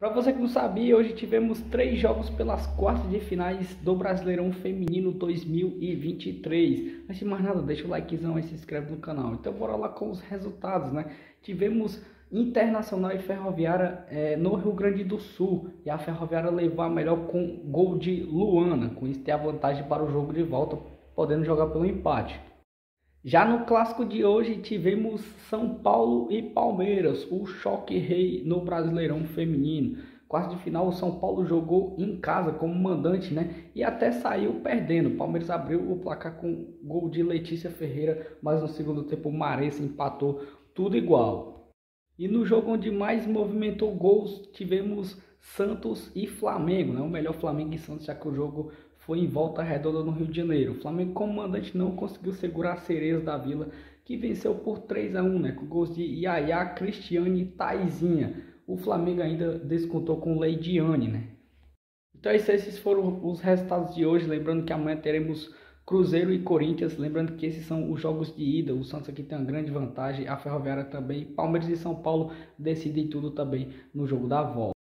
Para você que não sabia, hoje tivemos três jogos pelas quartas de finais do Brasileirão Feminino 2023. Antes de mais nada, deixa o likezão e se inscreve no canal. Então bora lá com os resultados, né? Tivemos Internacional e Ferroviária é, no Rio Grande do Sul. E a Ferroviária levou a melhor com gol de Luana. Com isso tem a vantagem para o jogo de volta, podendo jogar pelo empate. Já no clássico de hoje tivemos São Paulo e Palmeiras, o choque rei no Brasileirão Feminino. Quarto de final, o São Paulo jogou em casa como mandante, né? E até saiu perdendo. O Palmeiras abriu o placar com gol de Letícia Ferreira, mas no segundo tempo o Maressa empatou tudo igual. E no jogo onde mais movimentou gols, tivemos Santos e Flamengo, né? O melhor Flamengo e Santos, já que o jogo foi em volta redonda no Rio de Janeiro. O Flamengo, como mandante, não conseguiu segurar as sereias da Vila, que venceu por 3 a 1 né, com gols de Yaya, Cristiane e Taizinha. O Flamengo ainda descontou com Leidiane. Né? Então, esses foram os resultados de hoje. Lembrando que amanhã teremos Cruzeiro e Corinthians. Lembrando que esses são os jogos de ida. O Santos aqui tem uma grande vantagem. A Ferroviária também. Palmeiras e São Paulo decidem tudo também no jogo da volta.